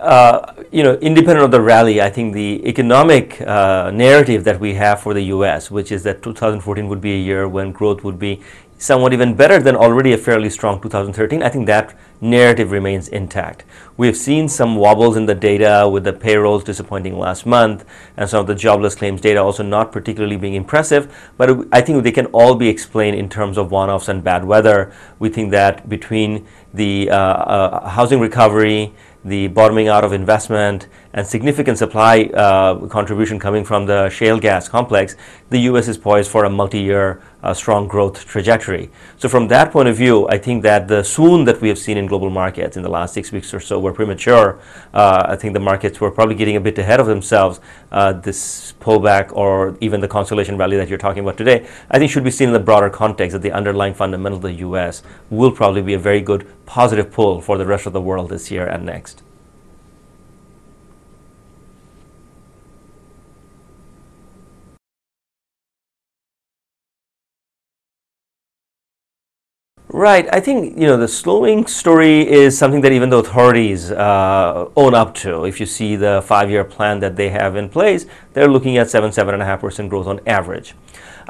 uh, you know, independent of the rally, I think the economic uh, narrative that we have for the U.S., which is that 2014 would be a year when growth would be somewhat even better than already a fairly strong 2013, I think that narrative remains intact. We have seen some wobbles in the data with the payrolls disappointing last month and some of the jobless claims data also not particularly being impressive, but I think they can all be explained in terms of one-offs and bad weather. We think that between the uh, uh, housing recovery, the bottoming out of investment and significant supply uh, contribution coming from the shale gas complex, the U.S. is poised for a multi-year uh, strong growth trajectory. So from that point of view, I think that the swoon that we have seen in global markets in the last six weeks or so were premature. Uh, I think the markets were probably getting a bit ahead of themselves. Uh, this pullback or even the consolation rally that you're talking about today, I think should be seen in the broader context that the underlying fundamentals of the U.S. will probably be a very good positive pull for the rest of the world this year and next. Right. I think you know the slowing story is something that even the authorities uh, own up to. If you see the five-year plan that they have in place, they're looking at seven, seven and a half percent growth on average.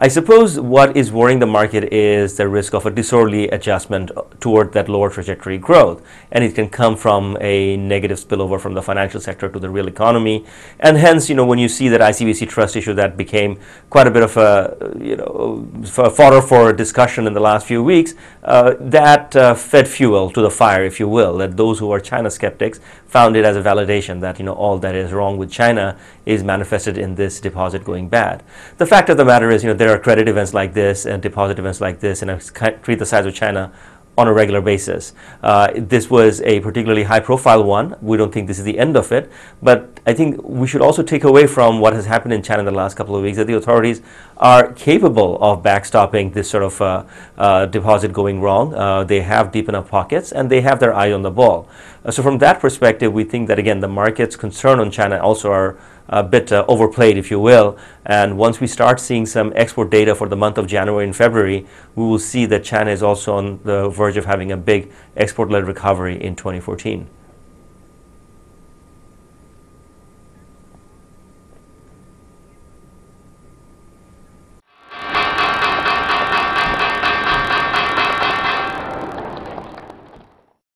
I suppose what is worrying the market is the risk of a disorderly adjustment toward that lower trajectory growth. And it can come from a negative spillover from the financial sector to the real economy. And hence, you know, when you see that ICBC trust issue that became quite a bit of a, you know, fodder for discussion in the last few weeks, uh, that uh, fed fuel to the fire, if you will, that those who are China skeptics found it as a validation that, you know, all that is wrong with China is manifested in this deposit going bad. The fact of the matter is, you know, there are credit events like this and deposit events like this in a country the size of China on a regular basis. Uh, this was a particularly high profile one. We don't think this is the end of it, but I think we should also take away from what has happened in China in the last couple of weeks that the authorities are capable of backstopping this sort of uh, uh, deposit going wrong. Uh, they have deep enough pockets and they have their eye on the ball. Uh, so from that perspective, we think that again, the market's concern on China also are a bit uh, overplayed, if you will. And once we start seeing some export data for the month of January and February, we will see that China is also on the verge of having a big export-led recovery in 2014.